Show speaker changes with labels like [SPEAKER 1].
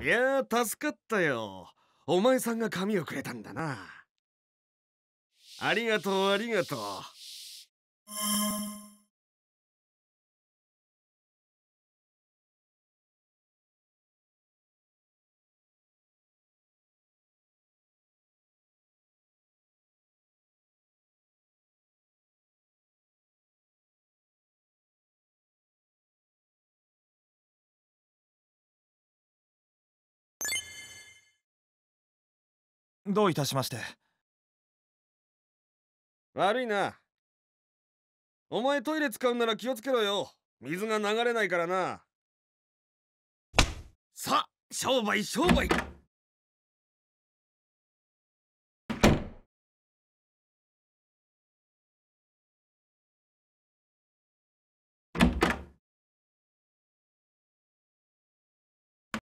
[SPEAKER 1] いや助かったよ。お前さんが紙をくれたんだな。ありがとうありがとう。
[SPEAKER 2] どういたしまして。
[SPEAKER 1] 悪いな。お前トイレ使うなら気をつけろよ。水が流れないからな。さあ商売商売。